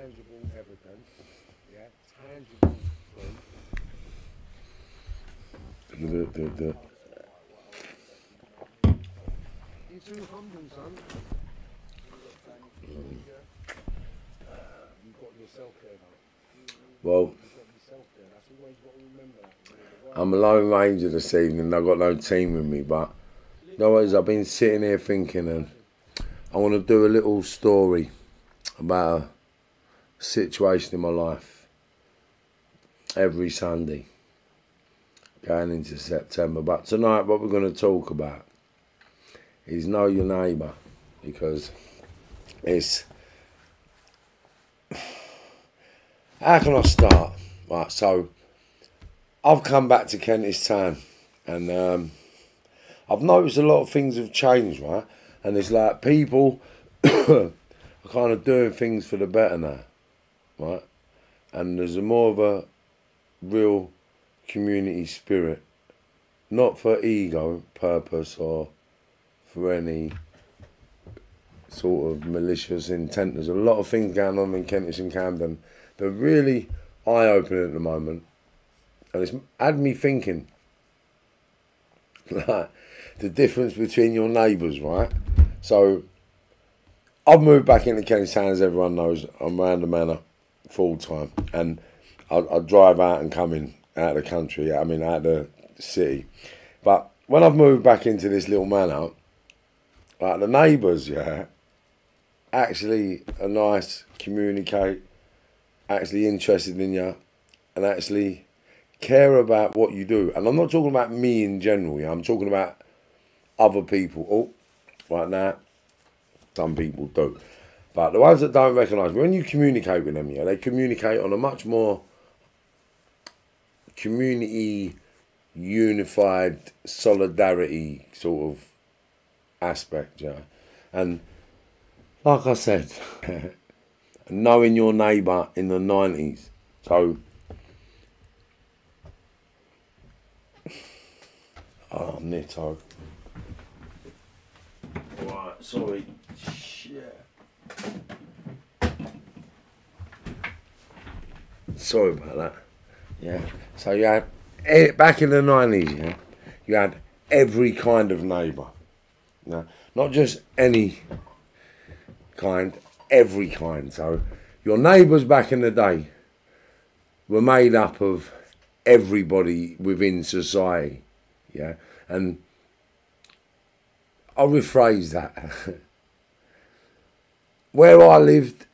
tangible evidence, yeah, tangible proof. The, the, the, You're too humble, son. Mm. You've got yourself there, though. well, You've got yourself there. That's always what we remember. that. I'm a lone ranger this evening. I've got no team with me, but no worries. I've been sitting here thinking, and I want to do a little story about a situation in my life every Sunday going into September. But tonight, what we're going to talk about is know your neighbour because it's. How can I start? Right, so I've come back to Kentish Town and um, I've noticed a lot of things have changed, right? And it's like people are kind of doing things for the better now, right? And there's a more of a real community spirit, not for ego purpose or for any sort of malicious intent. There's a lot of things going on in Kentish and Camden that are really eye opening at the moment and it's had me thinking like the difference between your neighbours, right? So I've moved back into Kentish Town, as everyone knows. I'm around the manor full time, and I, I drive out and come in out of the country. I mean, out of the city. But when I've moved back into this little manor, like the neighbours, yeah, actually are nice, communicate, actually interested in you, and actually care about what you do. And I'm not talking about me in general, yeah? I'm talking about other people. Oh, right now, some people do. But the ones that don't recognise, me, when you communicate with them, yeah, they communicate on a much more community, unified, solidarity sort of aspect, yeah. And like I said, knowing your neighbour in the 90s. So, Oh. Alright, sorry. Sorry about that. Yeah. So you had, eh, back in the 90s, yeah, you had every kind of neighbour. No, not just any kind, every kind. So your neighbours back in the day were made up of everybody within society. Yeah, and I'll rephrase that. Where I lived,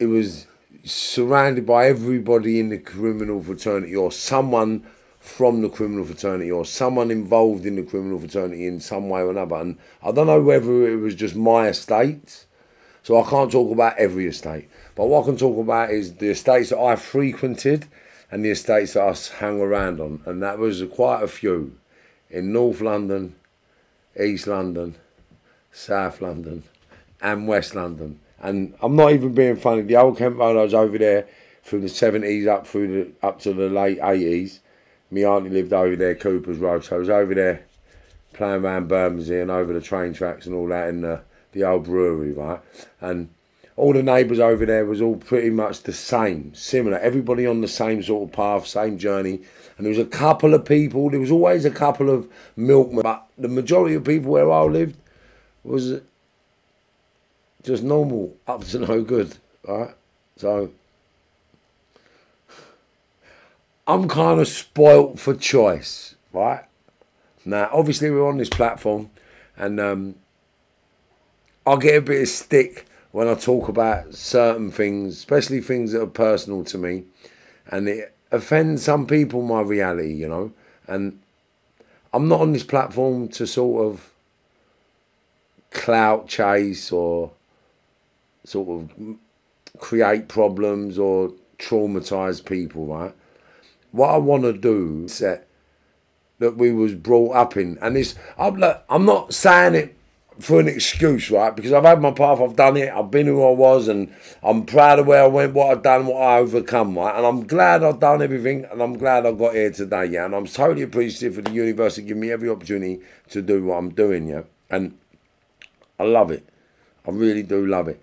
it was surrounded by everybody in the criminal fraternity or someone from the criminal fraternity or someone involved in the criminal fraternity in some way or another. And I don't know whether it was just my estate, so I can't talk about every estate. But what I can talk about is the estates that I frequented and the estates that I hung around on, and that was quite a few in North London, East London, South London, and West London. And I'm not even being funny. The old Kent Road, I was over there from the 70s up through the up to the late 80s. My auntie lived over there, Cooper's Road, so I was over there playing around Bermondsey and over the train tracks and all that in the, the old brewery, right? And all the neighbours over there was all pretty much the same, similar. Everybody on the same sort of path, same journey. And there was a couple of people, there was always a couple of milkmen, but the majority of people where I lived was just normal, up to no good, right? So I'm kind of spoilt for choice, right? Now, obviously, we're on this platform, and um, I'll get a bit of stick when I talk about certain things, especially things that are personal to me, and it offends some people, my reality, you know. And I'm not on this platform to sort of clout chase or sort of create problems or traumatize people, right? What I want to do is that that we was brought up in, and this I'm like, I'm not saying it for an excuse, right? Because I've had my path, I've done it, I've been who I was, and I'm proud of where I went, what I've done, what I overcome, right? And I'm glad I've done everything, and I'm glad I got here today, yeah. And I'm totally appreciative for the university giving me every opportunity to do what I'm doing, yeah. And I love it, I really do love it.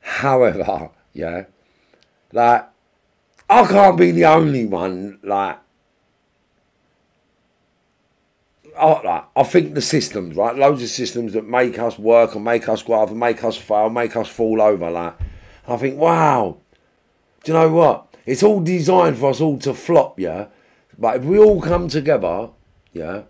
However, yeah, like I can't be the only one. Like, I, like, I think the systems, right? Loads of systems that make us work and make us grow and make us fail, make us fall over. Like, I think, wow. Do you know what? It's all designed for us all to flop, yeah. But if we all come together, yeah,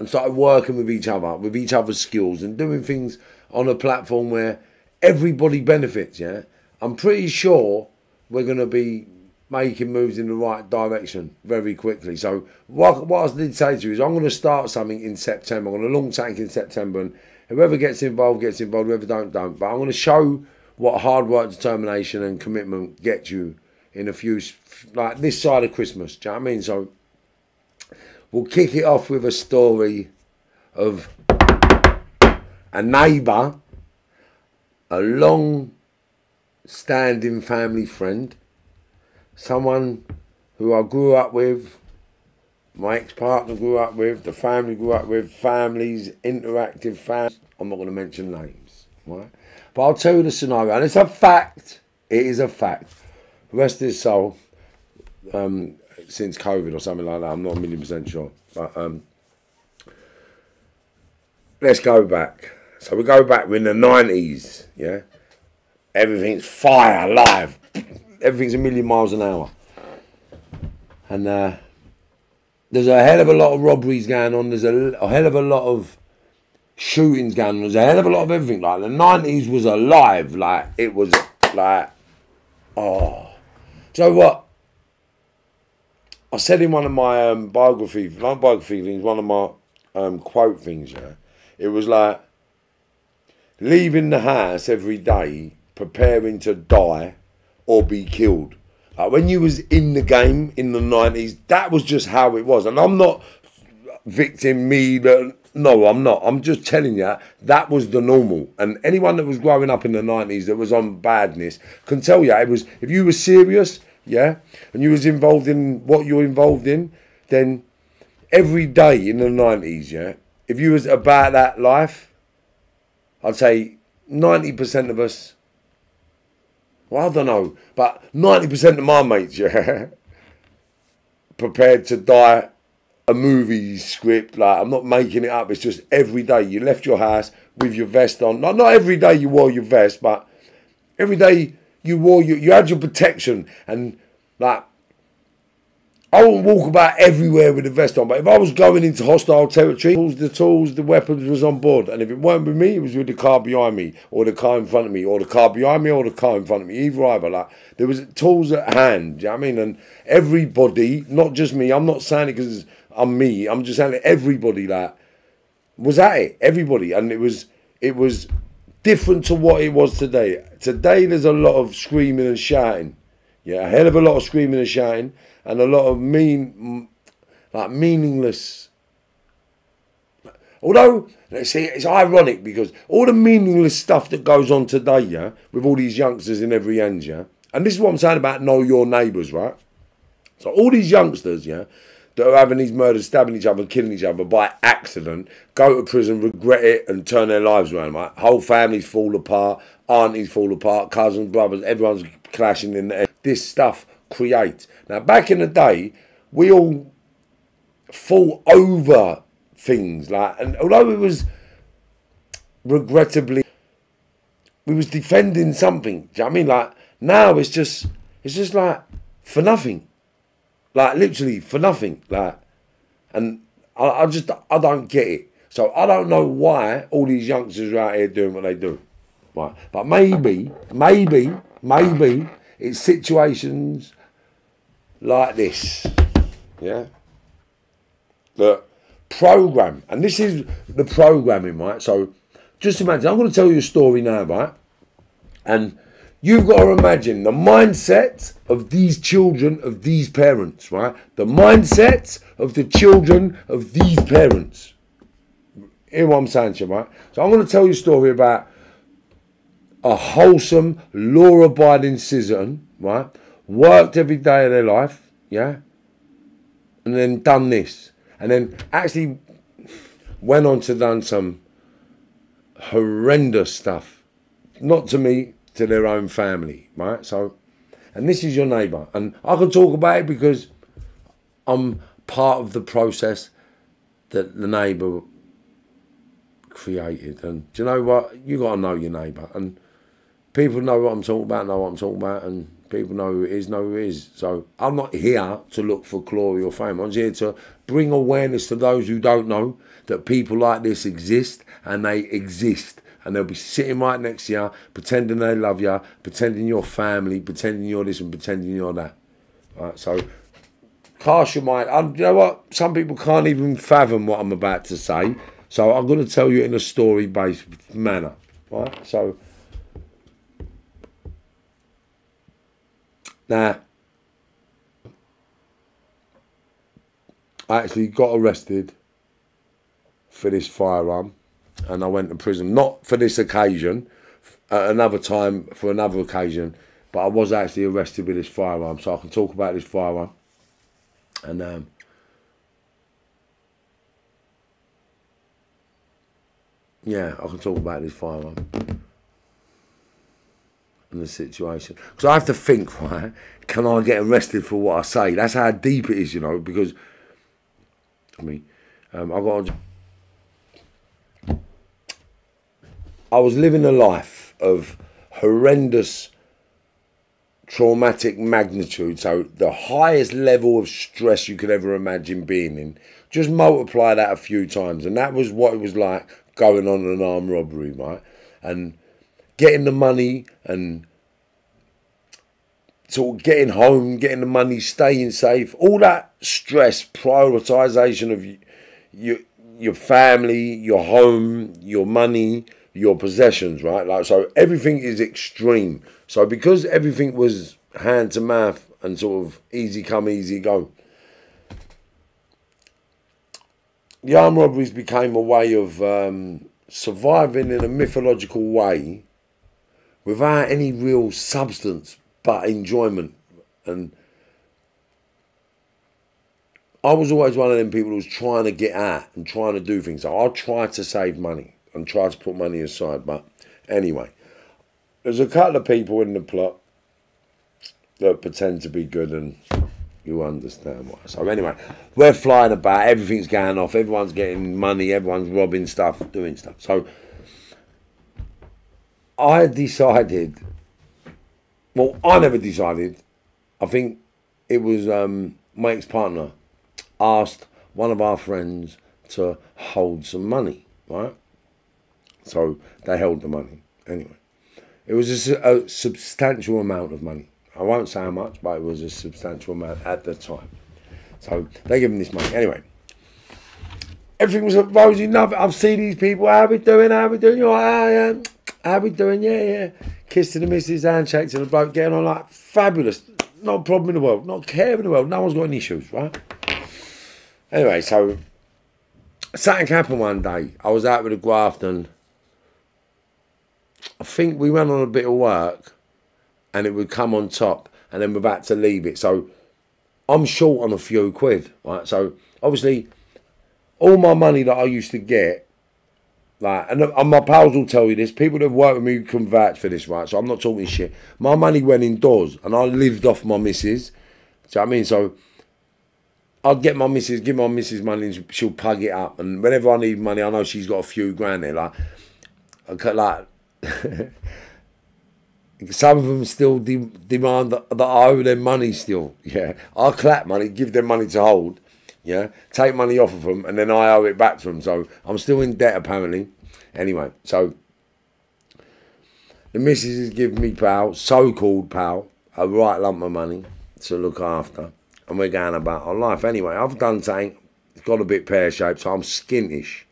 and start working with each other, with each other's skills, and doing things on a platform where everybody benefits, yeah, I'm pretty sure we're going to be making moves in the right direction very quickly. So what, what I did say to you is I'm going to start something in September. I'm going to long tank in September, and whoever gets involved gets involved. Whoever don't don't. But I'm going to show what hard work, determination, and commitment get you in a few like this side of Christmas. Do you know what I mean? So we'll kick it off with a story of a neighbour, a long standing family friend someone who I grew up with, my ex-partner grew up with, the family grew up with, families, interactive families. I'm not going to mention names, right? But I'll tell you the scenario, and it's a fact. It is a fact. Rest his soul. Um, since COVID or something like that, I'm not a million percent sure. But um, let's go back. So we go back. We're in the 90s, yeah. Everything's fire, live everything's a million miles an hour. And uh, there's a hell of a lot of robberies going on. There's a, a hell of a lot of shootings going on. There's a hell of a lot of everything. Like the 90s was alive. Like it was like, oh. So what? I said in one of my um, biography, biography things, one of my um, quote things, yeah. It was like leaving the house every day, preparing to die or be killed. Like when you was in the game in the nineties, that was just how it was. And I'm not victim me, no, I'm not. I'm just telling you that was the normal. And anyone that was growing up in the nineties that was on badness can tell you it was. If you were serious, yeah, and you was involved in what you're involved in, then every day in the nineties, yeah, if you was about that life, I'd say ninety percent of us well, I don't know, but 90% of my mates, yeah, prepared to die a movie script. Like, I'm not making it up. It's just every day you left your house with your vest on. Not, not every day you wore your vest, but every day you wore your, you had your protection. And, like, I wouldn't walk about everywhere with a vest on, but if I was going into hostile territory, the tools, the weapons was on board. And if it weren't with me, it was with the car behind me, or the car in front of me, or the car behind me, or the car in front of me. Either either. Like there was tools at hand. You know I mean? And everybody, not just me. I'm not saying it because I'm me. I'm just saying that everybody like was at it. Everybody, and it was it was different to what it was today. Today there's a lot of screaming and shouting. Yeah, a hell of a lot of screaming and shouting and a lot of mean, like meaningless. Although, let's see, it's ironic because all the meaningless stuff that goes on today, yeah, with all these youngsters in every end, yeah, and this is what I'm saying about know your neighbours, right? So all these youngsters, yeah, that are having these murders, stabbing each other, killing each other by accident, go to prison, regret it, and turn their lives around. Right, whole families fall apart, aunties fall apart, cousins, brothers, everyone's clashing in there. This stuff create. Now, back in the day, we all fall over things like, and although it was regrettably, we was defending something. Do you know I mean? Like now, it's just, it's just like for nothing, like literally for nothing. Like, and I, I just, I don't get it. So I don't know why all these youngsters are out here doing what they do. Right. But maybe, maybe, maybe it's situations like this. Yeah? The program, and this is the programming, right? So just imagine, I'm going to tell you a story now, right? And you've got to imagine the mindset of these children, of these parents, right? The mindset of the children of these parents. Hear what I'm saying you, right? So I'm going to tell you a story about a wholesome, law-abiding citizen, right? Worked every day of their life, yeah, and then done this, and then actually went on to done some horrendous stuff. Not to me, to their own family, right? So, and this is your neighbour, and I can talk about it because I'm part of the process that the neighbour created. And do you know what? You got to know your neighbour, and people know what I'm talking about, know what I'm talking about, and people know who it is, know who it is. So I'm not here to look for glory or fame. I'm here to bring awareness to those who don't know that people like this exist, and they exist. And they'll be sitting right next to you, pretending they love you, pretending you're family, pretending you're this and pretending you're that. Right, so cast your mind. Um, you know what? Some people can't even fathom what I'm about to say. So I'm going to tell you in a story-based manner. Right? So now I actually got arrested for this firearm and I went to prison. Not for this occasion, at another time for another occasion, but I was actually arrested with this firearm, so I can talk about this firearm. And um, yeah, I can talk about this firearm and the situation. Because I have to think, right? Can I get arrested for what I say? That's how deep it is, you know. Because I mean, um, I got. I was living a life of horrendous traumatic magnitude, so the highest level of stress you could ever imagine being in, just multiply that a few times. And that was what it was like going on an armed robbery, right? And getting the money and sort of getting home, getting the money, staying safe, all that stress, prioritization of your your family, your home, your money, your possessions, right? Like so everything is extreme. So because everything was hand to mouth and sort of easy come, easy go, the armed robberies became a way of um, surviving in a mythological way without any real substance but enjoyment. And I was always one of them people who was trying to get out and trying to do things. I tried to save money and try to put money aside. But anyway, there's a couple of people in the plot that pretend to be good and you understand why. So anyway, we're flying about, everything's going off, everyone's getting money, everyone's robbing stuff, doing stuff. So I decided, well, I never decided. I think it was um, my ex-partner asked one of our friends to hold some money, right? So they held the money. Anyway, it was a, a, substantial amount of money. I won't say how much, but it was a substantial amount at the time. So they give him this money. Anyway, everything was rosy enough. I've seen these people. How we doing? How we doing? You know, how, how we doing? Yeah, yeah. Kiss to the missus, handshake to the bloke, getting on like fabulous. No problem in the world. Not care in the world. No one's got any issues, right? Anyway, so something happened one day. I was out with a Grafton I think we went on a bit of work and it would come on top and then we're about to leave it. So I'm short on a few quid, right? So obviously all my money that I used to get, like, and, and my pals will tell you this, people that have worked with me can vouch for this, right? So I'm not talking shit. My money went indoors and I lived off my missus. Do you know what I mean? So I'd get my missus, give my missus money and she'll pug it up. And whenever I need money, I know she's got a few grand there. Like, I cut like Some of them still de demand that, that I owe them money still. Yeah, I clap money, give them money to hold. Yeah, take money off of them, and then I owe it back to them. So I'm still in debt apparently. Anyway, so the missus has given me pal, so-called pal, a right lump of money to look after, and we're going about our life. Anyway, I've done something. It's got a bit pear-shaped, so I'm skintish.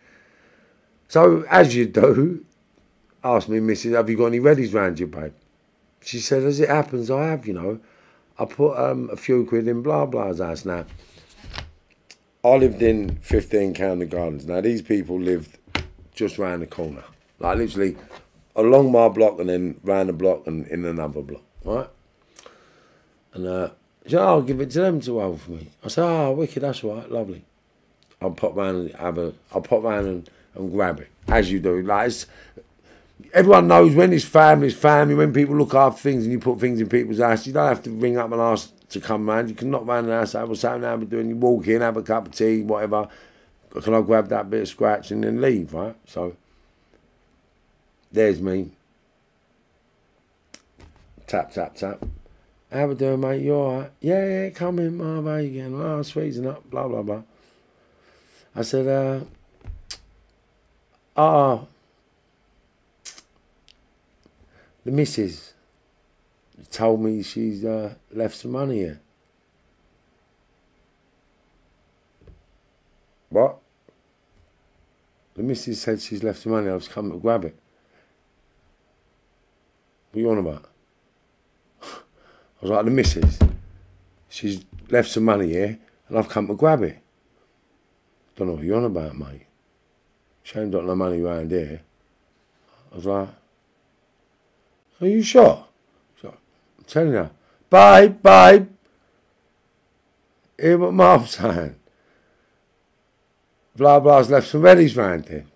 So as you do, asked me, Mrs. Have you got any readies round you, babe? She said, As it happens, I have, you know. I put um, a few quid in blah blah's house now. I lived in 15 County Gardens. Now, these people lived just round the corner. Like, literally along my block and then round the block and in another block, right? And uh, said, oh, I'll give it to them to hold for me. I said, oh, wicked, that's right, lovely. I'll pop round and have a, I'll pop round and, and grab it, as you do. Like, everyone knows when it's family, it's family. When people look after things and you put things in people's house, you don't have to ring up and ask to come round. You can knock round house, say, what's happening, how we doing? You walk in, have a cup of tea, whatever. Can I grab that bit of scratch and then leave, right? So, there's me. Tap, tap, tap. How we doing, mate? You alright? Yeah, yeah, come in, my how you getting? Oh, squeezing up, blah, blah, blah. I said, uh, ah, the missus told me she's uh, left some money here. What? The missus said she's left some money. I was coming to grab it. What you on about? I was like, the missus, she's left some money here and I've come to grab it. Don't know what you're on about, mate. She ain't got no money around here. I was like, are you sure? Telling you. Babe, babe. Hear what Marv's saying. Blah, blah's left some readies round here.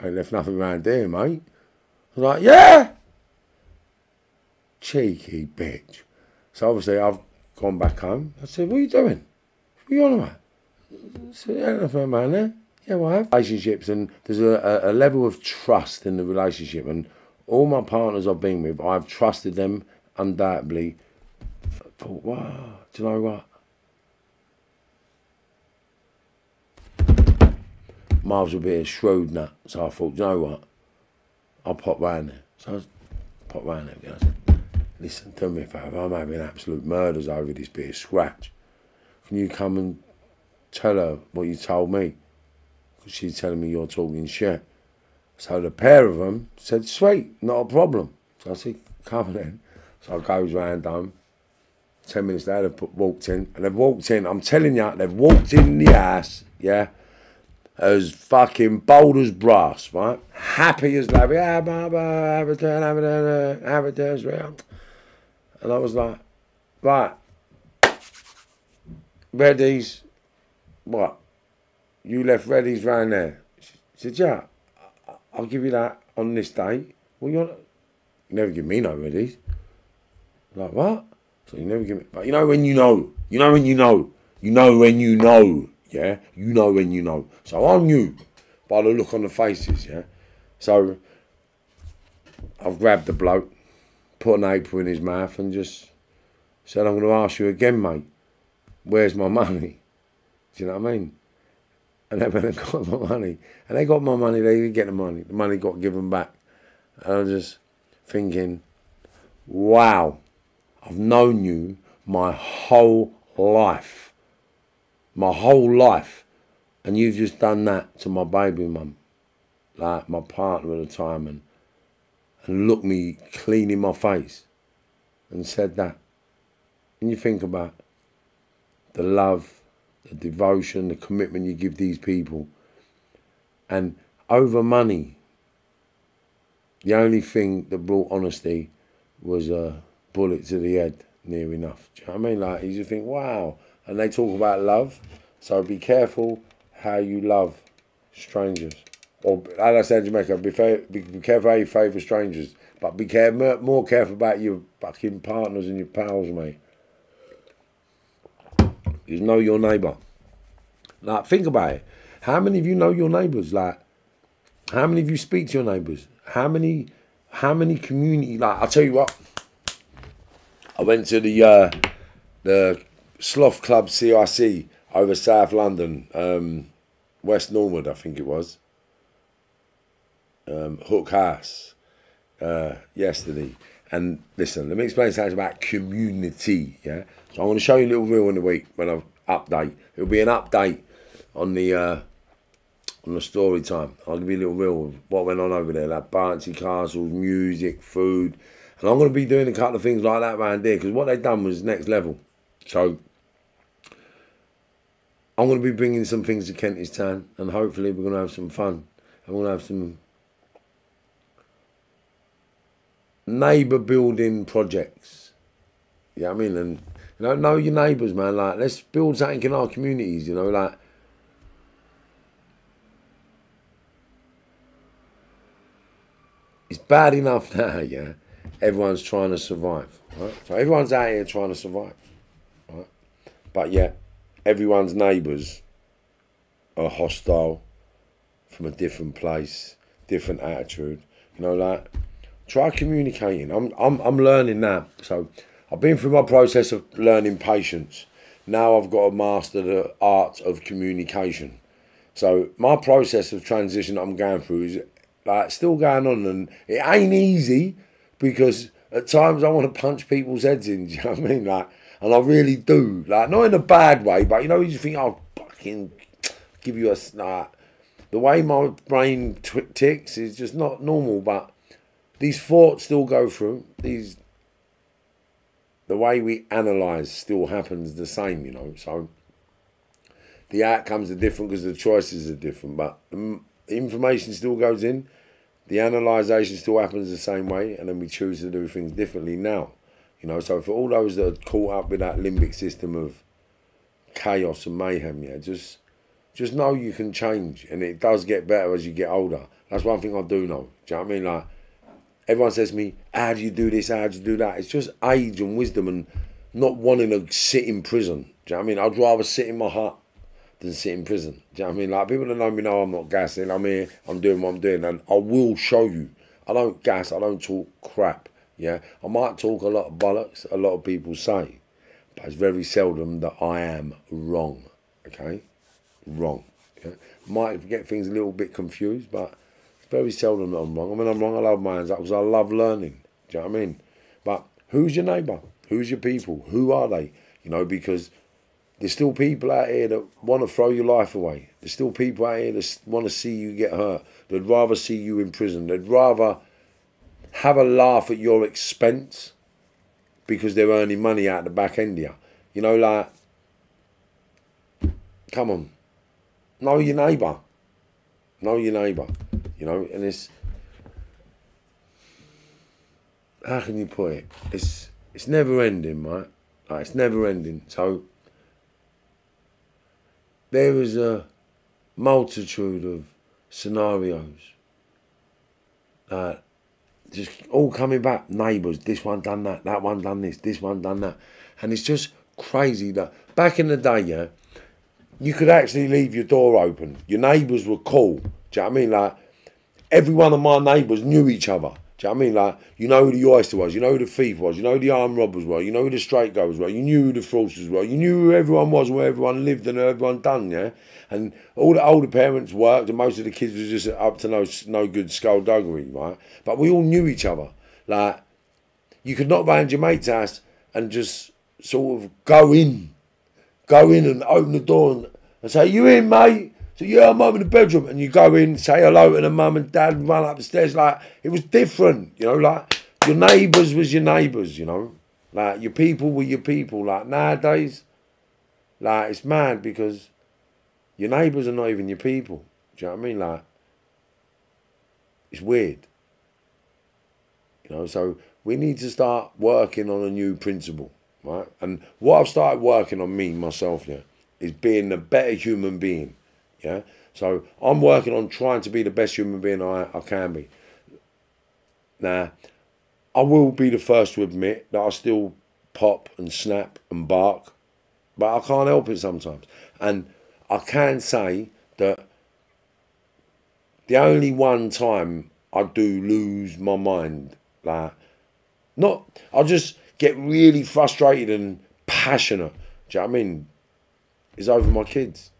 I ain't left nothing round here, mate. I was like, yeah. Cheeky bitch. So obviously I've gone back home. I said, what are you doing? What are you on about? I said, ain't nothing man there. Yeah, well, I have relationships and there's a, a level of trust in the relationship and all my partners I've been with, I've trusted them undoubtedly. Thought, wow, do you know what? Marv's a bit of shrewd nut, so I thought, do you know what? I'll pop round there. So I pop round there. I said, listen, tell me if I'm having absolute murders over this bit of scratch. Can you come and tell her what you told me? Because she's telling me you're talking shit. So the pair of them said, sweet, not a problem. So I said, come then. So I goes round home. Ten minutes later, they've walked in. And they've walked in, I'm telling you, they've walked in the ass, yeah, as fucking bold as brass, right? Happy as Larry. Ah, Baba, have a turn, have a turn, have a turn, and I was like, right, readies, what? You left readies round there. She said, yeah, I'll give you that on this day. Well, you're you never give me no readies. Like, what? So you never give me, but you know when you know, you know when you know, you know when you know, yeah? You know when you know. So I knew by the look on the faces, yeah? So I've grabbed the bloke put an apron in his mouth and just said, I'm going to ask you again, mate, where's my money? Do you know what I mean? And they went and got my money. And they got my money, they didn't get the money. The money got given back. And I was just thinking, wow, I've known you my whole life. My whole life. And you've just done that to my baby mum. Like my partner at the time. And and looked me clean in my face and said that. And you think about the love, the devotion, the commitment you give these people. And over money, the only thing that brought honesty was a bullet to the head, near enough. Do you know what I mean? Like, you just think, wow. And they talk about love. So be careful how you love strangers or as I said Jamaica, be, be, be careful how you favour strangers, but be care, more careful about your fucking partners and your pals, mate. You know your neighbour. Like, think about it. How many of you know your neighbours? Like, how many of you speak to your neighbours? How many, how many community? Like, I'll tell you what. I went to the uh, the Sloth Club CIC over South London, um, West Norwood, I think it was um, Hook House uh, yesterday. And listen, let me explain something about community. Yeah, so I'm going to show you a little reel in the week when I update. It'll be an update on the uh, on the story time. I'll give you a little reel of what went on over there, like Barnsley Castles, music, food, and I'm going to be doing a couple of things like that around there because what they've done was next level. So I'm going to be bringing some things to Kentish Town, and hopefully we're going to have some fun. And we're going to have some neighbour building projects. You know what I mean, and you know, know your neighbours, man. Like, let's build something in our communities. You know, like. it's bad enough now, yeah. Everyone's trying to survive, right? So everyone's out here trying to survive, right? But yet, everyone's neighbours are hostile from a different place, different attitude. You know, like try communicating. I'm I'm I'm learning now. So I've been through my process of learning patience. Now I've got to master the art of communication. So my process of transition I'm going through is like still going on, and it ain't easy because at times I want to punch people's heads in. Do you know what I mean? Like, and I really do. Like, not in a bad way, but you know, you think I'll fucking give you a snap. The way my brain ticks is just not normal, but these thoughts still go through. These, the way we analyze still happens the same, you know. So the outcomes are different because the choices are different, but the information still goes in. The analysation still happens the same way, and then we choose to do things differently now. You know, so for all those that are caught up with that limbic system of chaos and mayhem, yeah, just just know you can change, and it does get better as you get older. That's one thing I do know. Do you know what I mean? Like everyone says to me, "How do you do this? How do you do that?" It's just age and wisdom, and not wanting to sit in prison. Do you know what I mean? I'd rather sit in my hut than sit in prison. Do you know what I mean? Like people that know me know I'm not gassing. I'm here. I'm doing what I'm doing, and I will show you. I don't gas. I don't talk crap. Yeah, I might talk a lot of bollocks. A lot of people say, but it's very seldom that I am wrong. Okay, wrong. Yeah? Might get things a little bit confused, but it's very seldom that I'm wrong. I mean, I'm wrong. I love my hands up because I love learning. Do you know what I mean? But who's your neighbour? Who's your people? Who are they? You know, because there's still people out here that want to throw your life away. There's still people out here that want to see you get hurt. They'd rather see you in prison. They'd rather have a laugh at your expense because they're earning money out the back end of you. You know, like, come on, know your neighbour. Know your neighbour. You know, and it's, how can you put it? It's, it's never ending, right? Like, it's never ending. So, there is a multitude of scenarios just all coming back. Neighbours, this one done that, that one done this, this one done that. And it's just crazy that back in the day, yeah, you could actually leave your door open. Your neighbours were cool. Do you know what I mean? Like, every one of my neighbours knew each other. Do you know what I mean? Like, you know who the oyster was, you know who the thief was, you know who the armed robbers were, you know who the straight goers were, you knew who the fraudsters were, you knew who everyone was, where everyone lived and everyone done, yeah? And all the older parents worked and most of the kids was just up to no, no good skullduggery, right? But we all knew each other. Like, you could knock round your mate's house and just sort of go in, go in and open the door and, and say, you in, mate? So yeah, I'm in the bedroom, and you go in, say hello to the mum and dad, run up the stairs. Like it was different, you know. Like your neighbours was your neighbours, you know. Like your people were your people. Like nowadays, like it's mad because your neighbours are not even your people. Do you know what I mean? Like it's weird, you know. So we need to start working on a new principle, right? And what I've started working on me myself, yeah, is being a better human being yeah. So I'm working on trying to be the best human being I, I can be. Now, I will be the first to admit that I still pop and snap and bark, but I can't help it sometimes. And I can say that the only one time I do lose my mind, like, not, I just get really frustrated and passionate, do you know what I mean? Is over my kids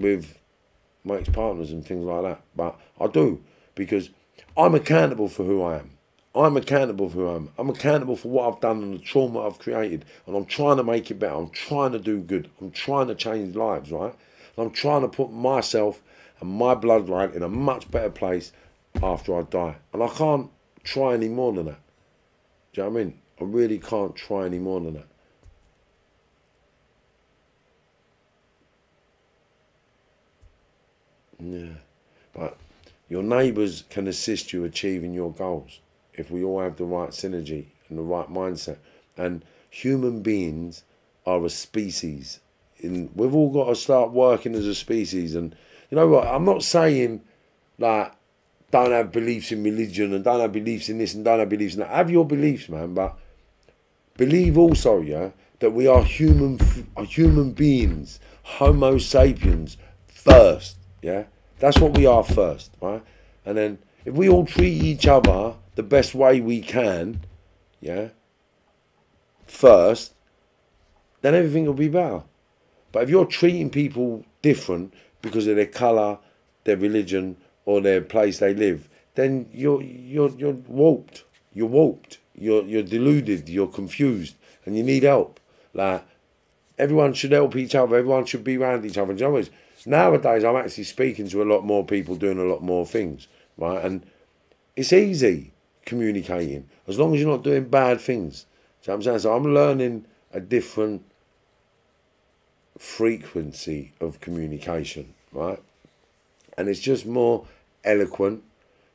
with my ex-partners and things like that. But I do because I'm accountable for who I am. I'm accountable for who I am. I'm accountable for what I've done and the trauma I've created. And I'm trying to make it better. I'm trying to do good. I'm trying to change lives, right? And I'm trying to put myself and my bloodline in a much better place after I die. And I can't try any more than that. Do you know what I mean? I really can't try any more than that. Yeah. But your neighbours can assist you achieving your goals if we all have the right synergy and the right mindset. And human beings are a species. In, we've all got to start working as a species. And you know what? I'm not saying like don't have beliefs in religion and don't have beliefs in this and don't have beliefs in that. Have your beliefs, man, but believe also, yeah, that we are human, are human beings, Homo sapiens first, yeah. That's what we are first, right? And then if we all treat each other the best way we can, yeah, first, then everything will be better. But if you're treating people different because of their colour, their religion, or their place they live, then you're you're you're warped. You're warped. You're you're deluded. You're confused, and you need help. Like everyone should help each other. Everyone should be around each other. And you know nowadays, I'm actually speaking to a lot more people, doing a lot more things, right? And it's easy communicating as long as you're not doing bad things. So I'm saying? So I'm learning a different frequency of communication, right? And it's just more eloquent,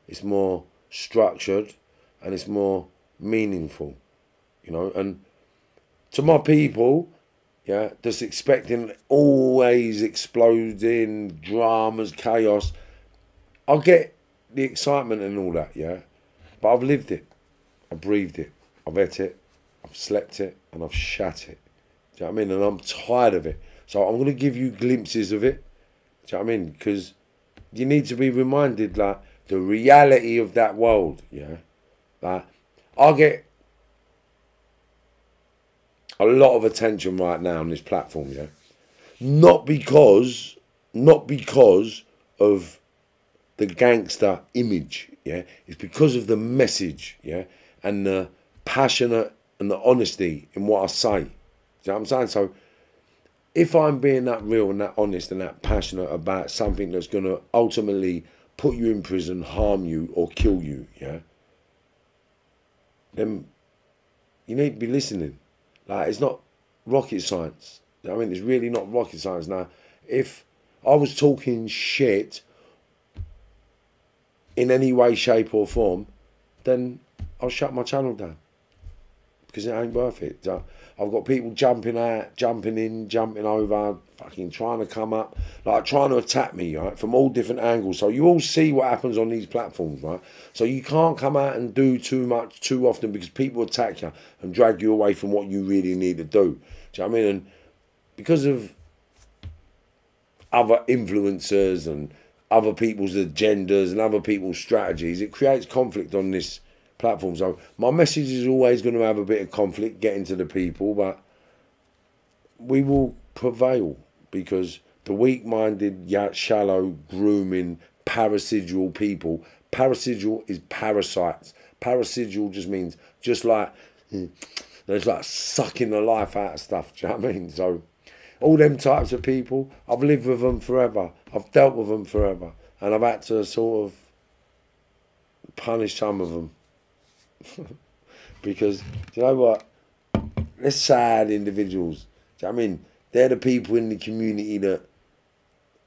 it's more structured, and it's more meaningful, you know. And to my people, yeah, just expecting always exploding dramas, chaos. I'll get the excitement and all that, yeah, but I've lived it, I've breathed it, I've ate it, I've slept it, and I've shat it. Do you know what I mean? And I'm tired of it. So I'm going to give you glimpses of it. Do you know what I mean? Because you need to be reminded, like, the reality of that world, yeah? Like, I get a lot of attention right now on this platform, yeah? Not because, not because of the gangster image, yeah? It's because of the message, yeah? And the passionate and the honesty in what I say. Do you know what I'm saying? So, if I'm being that real and that honest and that passionate about something that's going to ultimately put you in prison, harm you, or kill you, yeah, then you need to be listening. Like, it's not rocket science. I mean, it's really not rocket science. Now, if I was talking shit in any way, shape, or form, then I'll shut my channel down because it ain't worth it. I've got people jumping out, jumping in, jumping over, fucking trying to come up, like trying to attack me, right, from all different angles. So you all see what happens on these platforms, right? So you can't come out and do too much too often because people attack you and drag you away from what you really need to do. Do you know what I mean? And because of other influencers and other people's agendas and other people's strategies, it creates conflict on this platform. So my message is always going to have a bit of conflict getting to the people, but we will prevail because the weak-minded, shallow, grooming, parasitical people. Parasitical is parasites. Parasitical just means just like hmm, it's like sucking the life out of stuff. Do you know what I mean? So all them types of people, I've lived with them forever. I've dealt with them forever, and I've had to sort of punish some of them because do you know what? They're sad individuals. I mean, they're the people in the community that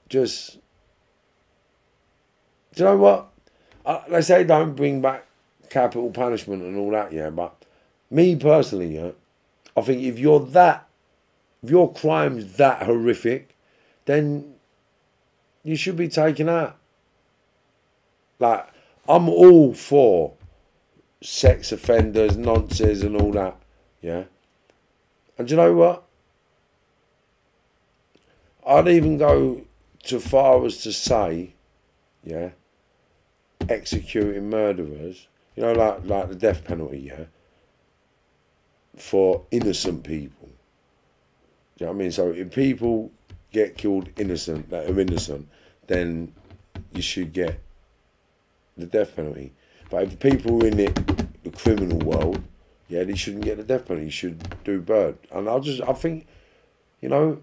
just. Do you know what? They say don't bring back capital punishment and all that, yeah. But me personally, yeah, I think if you're that, if your crime's that horrific, then you should be taken out. Like I'm all for sex offenders, nonsense, and all that. Yeah. And you know what? I'd even go to far as to say, yeah, executing murderers, you know, like like the death penalty, yeah, for innocent people. Do you know what I mean? So if people get killed innocent, that are innocent, then you should get the death penalty. But if people in it, the criminal world, yeah, they shouldn't get the death penalty. You should do bird. And I just, I think, you know,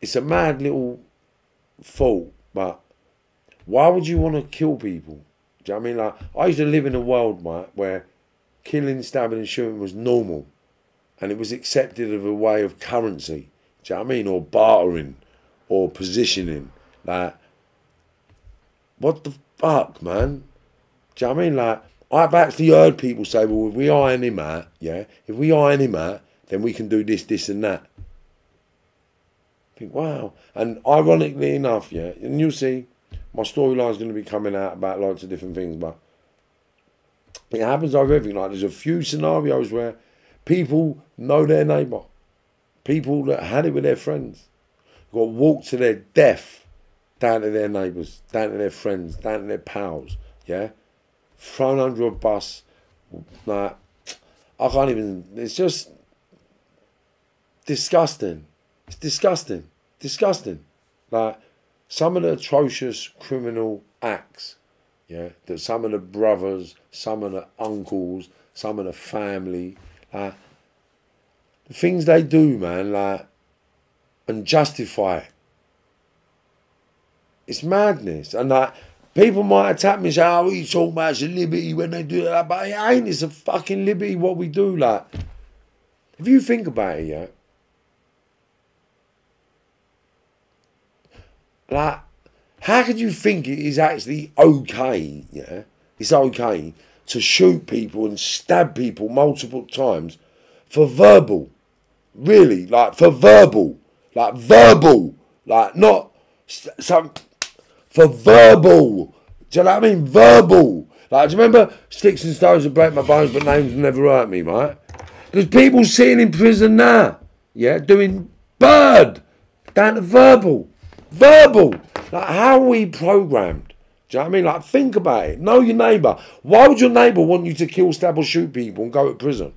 it's a mad little fault, but why would you want to kill people? Do you know what I mean? Like, I used to live in a world, mate, where killing, stabbing, and shooting was normal, and it was accepted as a way of currency. Do you know what I mean? Or bartering, or positioning. Like, what the fuck, man? Do you know what I mean? Like, I've actually heard people say, well, if we iron him out, yeah, if we iron him out, then we can do this, this, and that. I think, wow. And ironically enough, yeah, and you'll see, My storyline's going to be coming out about lots of different things, but it happens over everything. Like there's a few scenarios where people know their neighbour, people that had it with their friends, got walked to their death down to their neighbours, down to their friends, down to their pals. Yeah, thrown under a bus. Like I can't even. It's just disgusting. It's disgusting. Disgusting. Like some of the atrocious criminal acts, yeah, that some of the brothers, some of the uncles, some of the family, like the things they do, man, like and justify it. It's madness. And like people might attack me and say, Oh, you talk about liberty when they do that, but it ain't, it's a fucking liberty what we do, like if you think about it, yeah, Like, how could you think it is actually okay, yeah? It's okay to shoot people and stab people multiple times for verbal. Really, like for verbal. Like verbal. Like not some for verbal. Do you know what I mean? Verbal. Like, do you remember sticks and stones would break my bones, but names will never hurt me, right? There's people sitting in prison now, yeah, doing bird down to verbal. Verbal. Like, how are we programmed? Do you know what I mean? Like, think about it. Know your neighbour. Why would your neighbour want you to kill, stab, or shoot people and go to prison?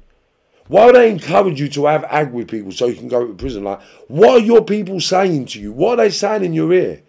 Why would they encourage you to have ag with people so you can go to prison? Like, what are your people saying to you? What are they saying in your ear?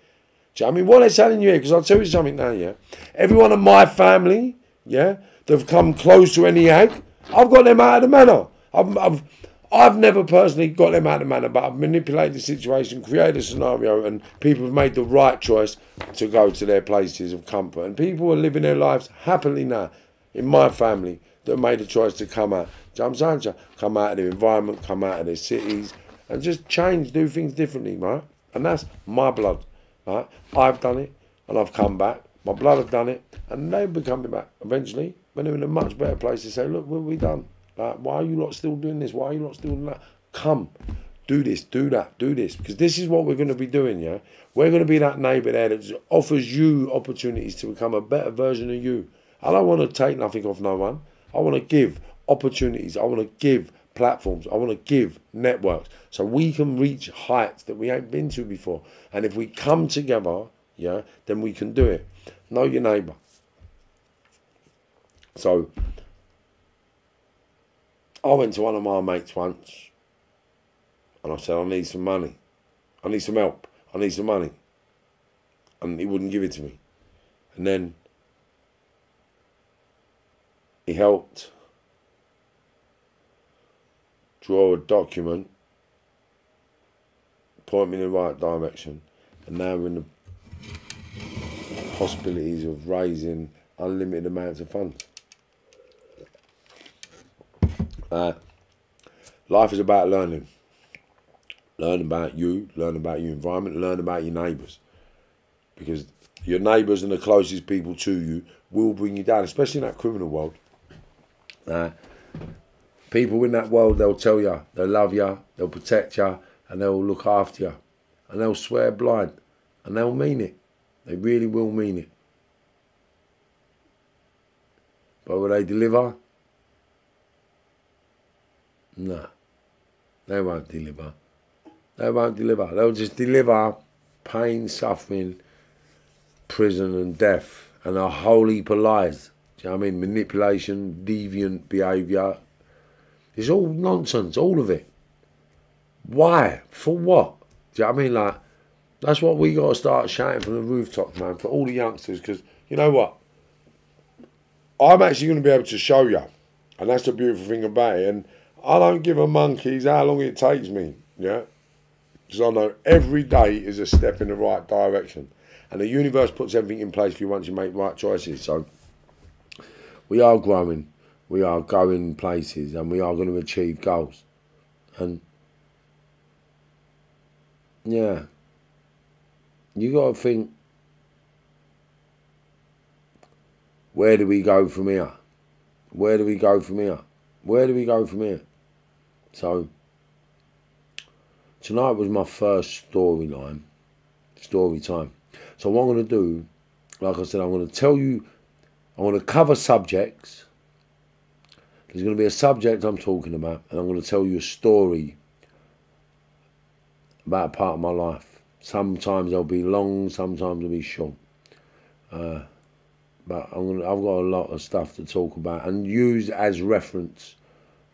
Do you know I mean? What are they saying in your ear? Because I'll tell you something now, yeah? Everyone in my family, yeah, that have come close to any ag, I've got them out of the manor. I've, I've I've never personally got them out of manor, but I've manipulated the situation, created a scenario, and people have made the right choice to go to their places of comfort. And people are living their lives happily now in my family that made the choice to come out. Saying? Come out of their environment, come out of their cities, and just change, do things differently, right? And that's my blood, right? I've done it, and I've come back. My blood have done it, and they'll be coming back eventually when they're in a much better place to say, look, what have we done? Like, why are you lot still doing this? Why are you lot still doing that? Come, do this, do that, do this. Because this is what we're going to be doing, yeah? We're going to be that neighbour there that offers you opportunities to become a better version of you. I don't want to take nothing off no one. I want to give opportunities. I want to give platforms. I want to give networks so we can reach heights that we ain't been to before. And if we come together, yeah, then we can do it. Know your neighbour. So I went to one of my mates once and I said, I need some money. I need some help. I need some money. And he wouldn't give it to me. And then he helped draw a document, point me in the right direction, and now we're in the possibilities of raising unlimited amounts of funds. Uh, life is about learning. Learn about you, learn about your environment, learn about your neighbours. Because your neighbours and the closest people to you will bring you down, especially in that criminal world. Uh, people in that world, they'll tell you, they'll love you, they'll protect you, and they'll look after you. And they'll swear blind, and they'll mean it. They really will mean it. But will they deliver? No, they won't deliver. They won't deliver. They'll just deliver pain, suffering, prison, and death, and a whole heap of lies. Do you know what I mean? Manipulation, deviant behaviour. It's all nonsense, all of it. Why? For what? Do you know what I mean? Like, that's what we got to start shouting from the rooftops, man, for all the youngsters, because you know what? I'm actually going to be able to show you, and that's the beautiful thing about it. And I don't give a monkeys how long it takes me, yeah? Because I know every day is a step in the right direction. And the universe puts everything in place for you once you make right choices. So we are growing, we are going places, and we are going to achieve goals. And yeah, you got to think where do we go from here? Where do we go from here? Where do we go from here? So tonight was my first storyline, story time. So what I'm going to do like I said, I'm going to tell you, I'm going to cover subjects. There's going to be a subject I'm talking about, and I'm going to tell you a story about a part of my life. Sometimes they'll be long, sometimes they'll be short. Uh, but I'm gonna, I've got a lot of stuff to talk about and use as reference,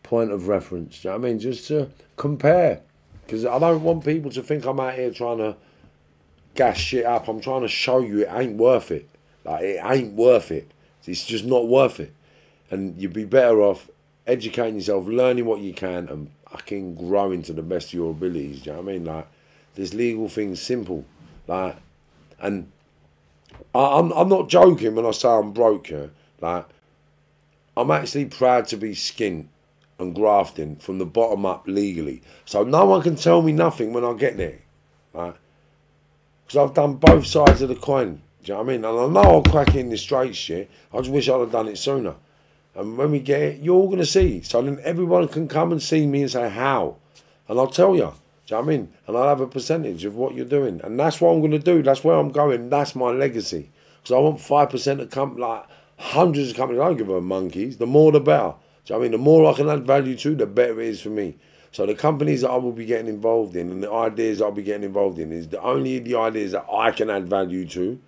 point of reference. You know I mean? Just to compare. Because I don't want people to think I'm out here trying to gas shit up. I'm trying to show you it ain't worth it. Like, it ain't worth it. It's just not worth it. And you'd be better off educating yourself, learning what you can, and fucking growing to the best of your abilities. Do you know what I mean? Like, this legal thing's simple. Like, and I, I'm I'm not joking when I say I'm broke here. Like, I'm actually proud to be skint and grafting from the bottom up legally. So no one can tell me nothing when I get there. Right? Because I've done both sides of the coin. Do you know what I mean? And I know I'll crack in the straight shit. I just wish I'd have done it sooner. And when we get it, you're all going to see. So then everyone can come and see me and say, how? And I'll tell you. Do you know what I mean? And I'll have a percentage of what you're doing. And that's what I'm going to do. That's where I'm going. That's my legacy. Because I want 5% of company, like hundreds of companies. I don't give a monkeys. The more the better. Do you know what I mean? The more I can add value to, the better it is for me. So the companies that I will be getting involved in and the ideas I'll be getting involved in is the only the ideas that I can add value to.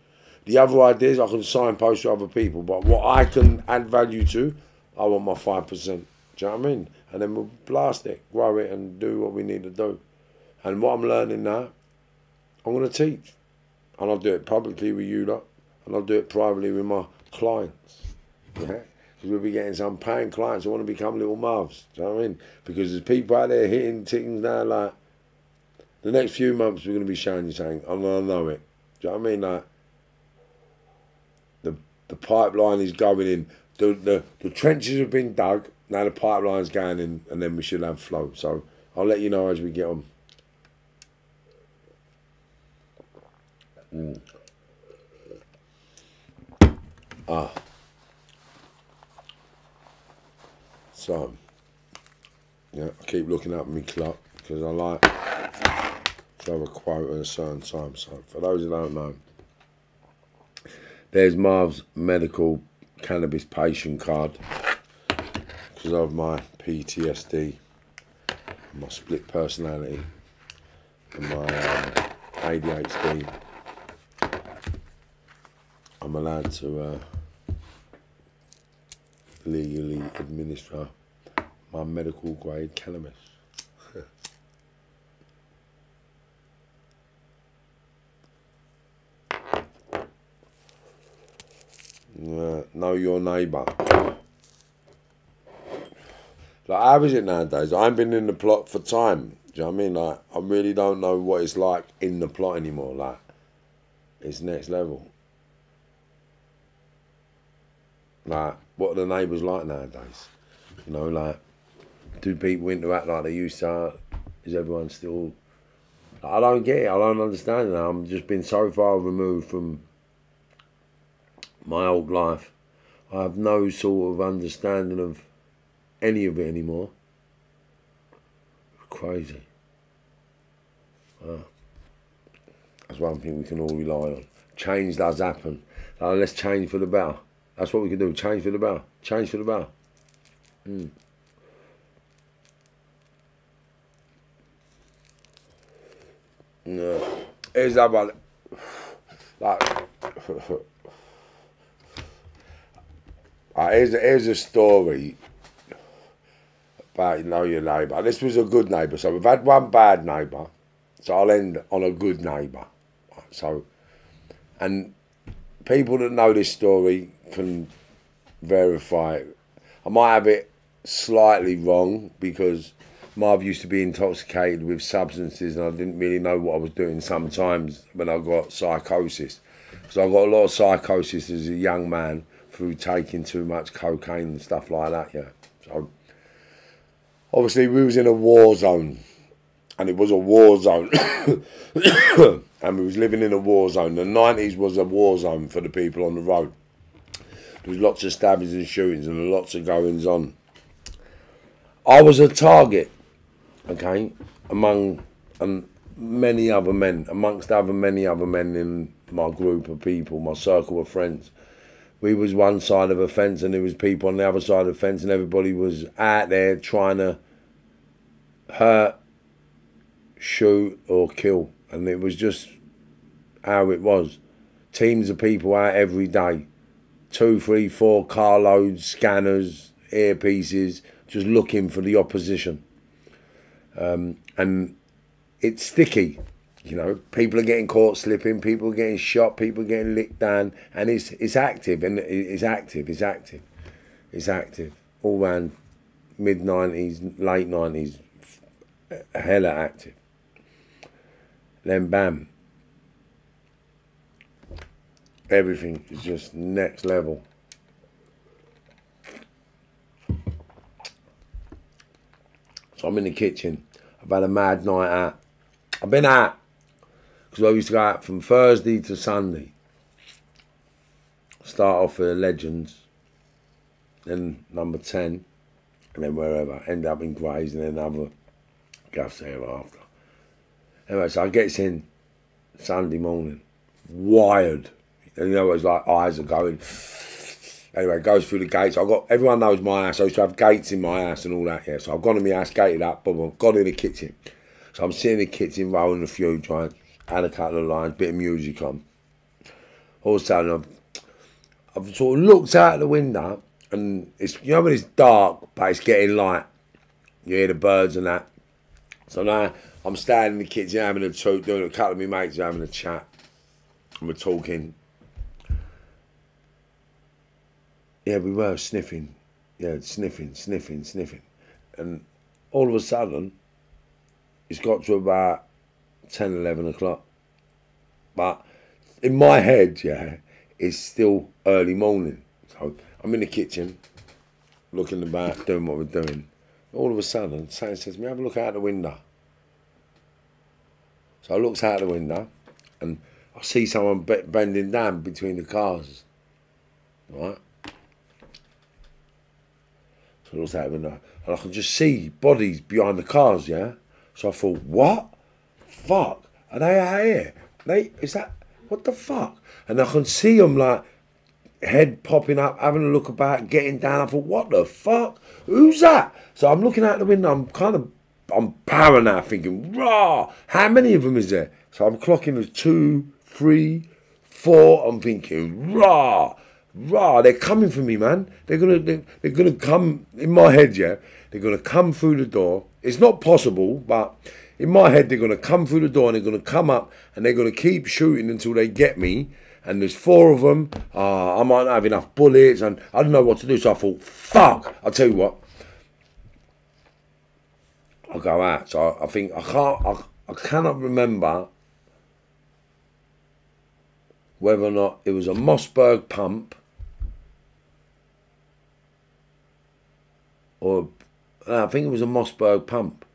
The other ideas I can signpost to other people. But what I can add value to, I want my 5%. Do you know what I mean? And then we'll blast it, grow it, and do what we need to do. And what I'm learning now, I'm going to teach. And I'll do it publicly with you lot, and I'll do it privately with my clients. Yeah? Because we'll be getting some paying clients who want to become little mouths. Do you know what I mean? Because there's people out there hitting things now like, the next few months we're going to be showing you something. I'm going to know it. Do you know what I mean? Like, the, pipeline is going in. The, the, the trenches have been dug. Now the pipeline's going in, and then we should have flow. So I'll let you know as we get on. Mm. Ah. So, yeah, I keep looking up my clock because I like to have a quote at a certain time. So, for those who don't know, there's Marv's medical cannabis patient card because of my PTSD, my split personality, and my um, ADHD. I'm allowed to uh, legally administer my medical grade cannabis. Uh, know your neighbour. Like, how is it nowadays? I haven't been in the plot for time. Do you know what I mean? Like, I really don't know what it's like in the plot anymore. Like, it's next level. Like, what are the neighbours like nowadays? You know, like, do people interact like they used to? Is everyone still? I don't get it. I don't understand it. I'm just been so far removed from my old life. I have no sort of understanding of any of it anymore. Crazy. That's one thing we can all rely on. Change does happen. Like, let's change for the better. That's what we can do. Change for the better. Change for the better. Mm. Yeah. Here's that one. Like, uh, here's, a, here's a story about you know your neighbour. This was a good neighbour. So we've had one bad neighbour. So I'll end on a good neighbour. So, and people that know this story can verify. I might have it slightly wrong because Marv used to be intoxicated with substances and I didn't really know what I was doing sometimes when I got psychosis. So I got a lot of psychosis as a young man through taking too much cocaine and stuff like that, yeah. So obviously we was in a war zone and it was a war zone and we was living in a war zone. The 90s was a war zone for the people on the road. There was lots of stabbings and shootings and lots of goings on. I was a target, okay, among and many other men, amongst other many other men in my group of people, my circle of friends. We was one side of a fence and there was people on the other side of the fence and everybody was out there trying to hurt, shoot or kill. And it was just how it was. Teams of people out every day. Two, three, four carloads, scanners, earpieces, just looking for the opposition. Um, and it's sticky. You know, people are getting caught slipping, people are getting shot, people are getting licked down, and it's it's active and it's active, it's active, it's active. All round mid nineties, late nineties, hella active. Then bam, everything is just next level. So I'm in the kitchen. I've had a mad night out. I've been out because I used to go out from Thursday to Sunday. Start off with the Legends, then number 10, and then wherever. End up in Grays and then other gaffs thereafter. Anyway, so I gets in Sunday morning, wired. And you know, it's like eyes are going. Anyway, goes through the gates. I got everyone knows my house. I used to have gates in my house and all that. Yeah, so I've gone to my house, gated up, boom, boom, got in the kitchen. So I'm sitting in the kitchen, rolling a few joints, had a couple of lines, bit of music on. All of a sudden, I've, I've sort of looked out the window, and it's you know when it's dark, but it's getting light. You hear the birds and that. So now I'm standing in the kitchen having a talk, doing a couple of my mates having a chat, and we're talking Yeah, we were sniffing. Yeah, sniffing, sniffing, sniffing. And all of a sudden, it's got to about 10, 11 o'clock. But in my head, yeah, it's still early morning. So I'm in the kitchen, looking about, doing what we're doing. All of a sudden, Sam says me, have a look out the window. So I looks out the window and I see someone bending down between the cars. Right? So I was out the window and I can just see bodies behind the cars, yeah? So I thought, what? Fuck. Are they out here? They, is that, what the fuck? And I can see them like, head popping up, having a look about, getting down. I thought, what the fuck? Who's that? So I'm looking out the window, I'm kind of, I'm paranoid, thinking, raw, how many of them is there? So I'm clocking as two, three, four. I'm thinking, raw rah, they're coming for me, man. They're gonna they're, they're gonna come in my head, yeah. They're gonna come through the door. It's not possible, but in my head they're gonna come through the door and they're gonna come up and they're gonna keep shooting until they get me. And there's four of them. Uh, I might not have enough bullets, and I don't know what to do. So I thought, fuck. I'll tell you what. I'll go out. So I, I think I can't. I, I cannot remember whether or not it was a Mossberg pump or I think it was a Mossberg pump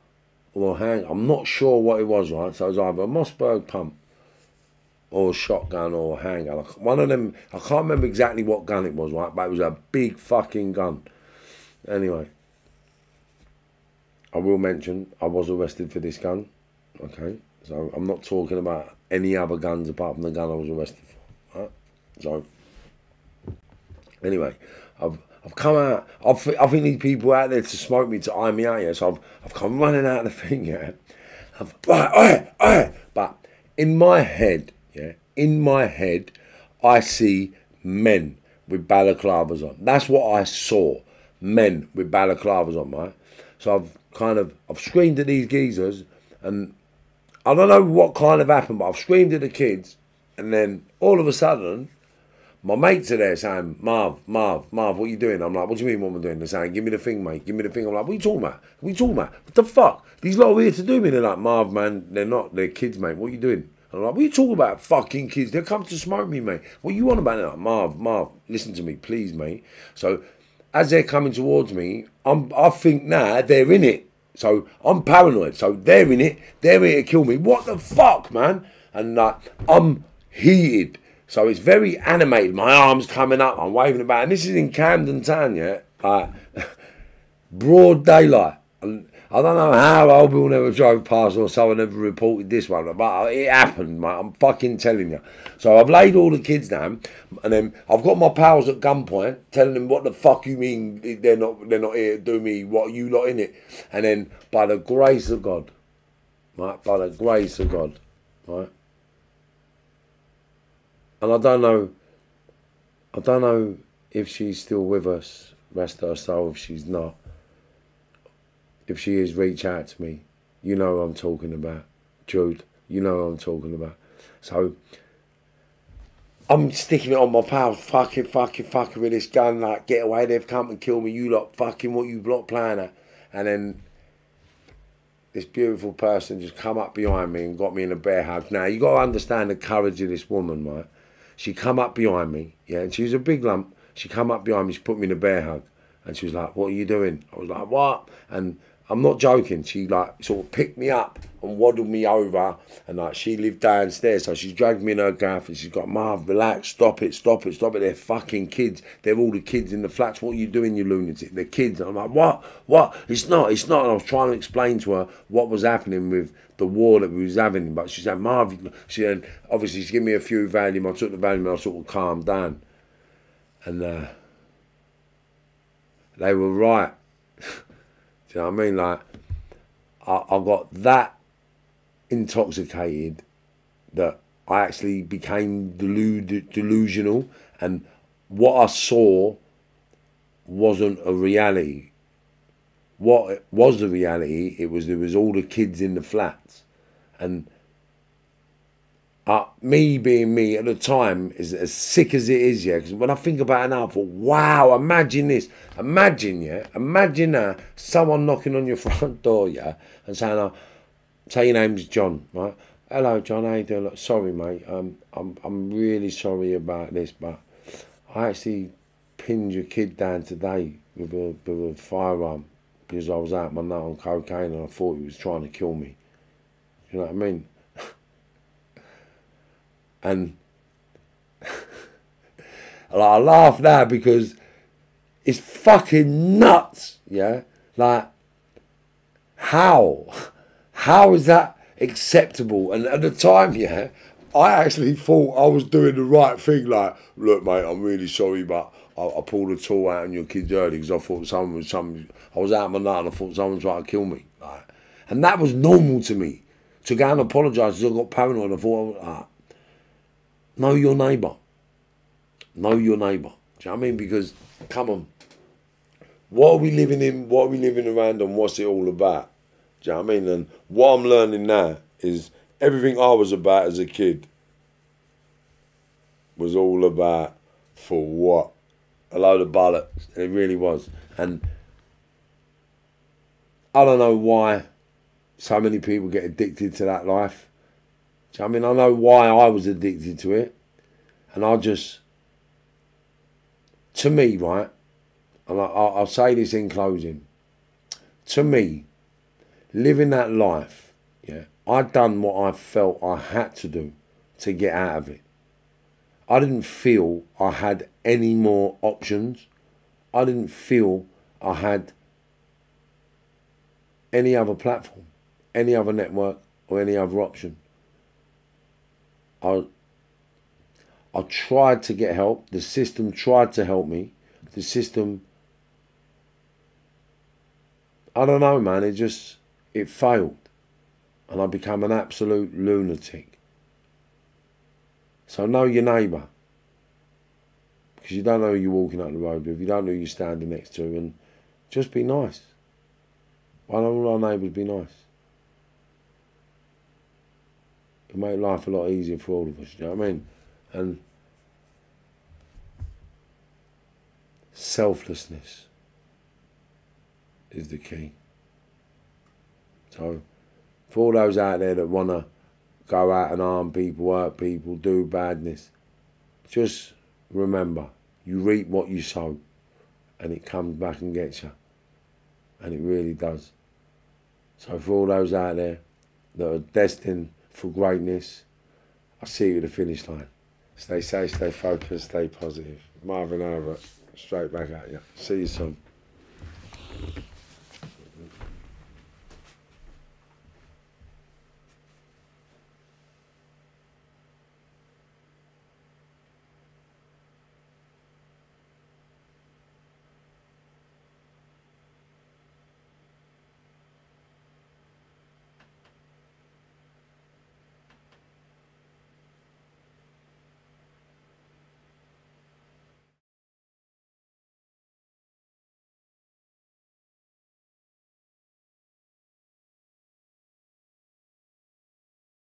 or hang. I'm not sure what it was, right? So it was either a Mossberg pump or a shotgun or a handgun. One of them, I can't remember exactly what gun it was, right? But it was a big fucking gun. Anyway, I will mention I was arrested for this gun. Okay, so I'm not talking about any other guns apart from the gun I was arrested for. Right? So, anyway, I've I've come out. I've, I think these people out there to smoke me to eye me out. Yeah, so I've I've come running out of the thing. Yeah, I've right, oi, oi. But in my head, yeah, in my head, I see men with balaclavas on. That's what I saw. Men with balaclavas on, right? So I've kind of I've screamed at these geezers, and I don't know what kind of happened, but I've screamed at the kids, and then all of a sudden my mates are there saying, Marv, Marv, Marv, what are you doing? I'm like, what do you mean what am I doing? They're saying, give me the thing, mate, give me the thing. I'm like, what are you talking about? What are you talking about? What the fuck? These lot are here to do me. They're like, Marv, man, they're not, they're kids, mate. What are you doing? I'm like, what are you talking about? Fucking kids. They're come to smoke me, mate. What you on about it? Like, Marv, Marv, listen to me, please, mate. So as they're coming towards me, I'm, I think now nah, they're in it. So I'm paranoid. So they're in it. They're here to kill me. What the fuck, man? And like, I'm heated. So it's very animated. My arms coming up, I'm waving about. And this is in Camden Town, yeah? Like, broad daylight. And I don't know how old people never drove past or someone never reported this one, but it happened, mate. I'm fucking telling you. So I've laid all the kids down, and then I've got my pals at gunpoint, telling them what the fuck you mean they're not they're not here to do me. What you lot in it? And then by the grace of God, right? By the grace of God, right? And I don't know. I don't know if she's still with us. Rest her soul if she's not if she is, reach out to me. You know I'm talking about. Jude, you know I'm talking about. So, I'm sticking it on my pals, fucking, fucking, fucking with this gun, like, get away, they've come and kill me, you lot, fucking, what you lot playing at? And then this beautiful person just come up behind me and got me in a bear hug. Now, you got to understand the courage of this woman, right? She come up behind me, yeah, and she was a big lump. She come up behind me, she put me in a bear hug. And she was like, what are you doing? I was like, what? And I'm not joking. She like sort of picked me up and waddled me over, and like she lived downstairs, so she dragged me in her gaff and she's got Marv, relax, stop it, stop it, stop it. They're fucking kids. They're all the kids in the flats. What are you doing, you lunatic? They're kids. And I'm like, what? What? It's not. It's not. And I was trying to explain to her what was happening with the war that we was having, but she said, Marv, she said, obviously she gave me a few Valium. I took the Valium and I sort of calmed down, and uh, they were right. Do you know what I mean? Like, I, I got that intoxicated that I actually became delud- delusional, and what I saw wasn't a reality. What was the reality? It was there was all the kids in the flats, and uh, me being me at the time is as sick as it is, yeah. Because when I think about it now, I thought, wow, imagine this. Imagine, yeah. Imagine uh, someone knocking on your front door, yeah, and saying, uh, say your name's John, right? Hello, John. How you doing? Look, sorry, mate. Um, I'm I'm really sorry about this, but I actually pinned your kid down today with a with a firearm because I was out my nut on cocaine and I thought he was trying to kill me. You know what I mean? And I laugh now because it's fucking nuts, yeah? Like, how? How is that acceptable? And at the time, yeah, I actually thought I was doing the right thing. Like, look, mate, I'm really sorry, but I, I pulled a tool out on your kids early because I thought someone was some. I was out of my nut and I thought someone was trying to kill me. Like, and that was normal to me. To go and apologise because I got paranoid. I thought, like, Know your neighbour. Know your neighbour. Do you know what I mean? Because, come on. What are we living in? What are we living around and what's it all about? Do you know what I mean? And what I'm learning now is everything I was about as a kid was all about for what? A load of bollocks. It really was. And I don't know why so many people get addicted to that life. I mean, I know why I was addicted to it. And I just, to me, right, and I, I'll say this in closing. To me, living that life, yeah, I'd done what I felt I had to do to get out of it. I didn't feel I had any more options. I didn't feel I had any other platform, any other network, or any other option. I I tried to get help. The system tried to help me. The system I don't know, man, it just it failed. And I became an absolute lunatic. So know your neighbour. Because you don't know who you're walking up the road with, you don't know who you're standing next to, and just be nice. Why don't all our neighbours be nice? It make life a lot easier for all of us, you know what I mean? And selflessness is the key. So, for all those out there that want to go out and harm people, hurt people, do badness, just remember you reap what you sow and it comes back and gets you. And it really does. So, for all those out there that are destined for greatness. I'll see you at the finish line. Stay safe, stay focused, stay positive. Marvin Herbert, straight back at you. See you soon.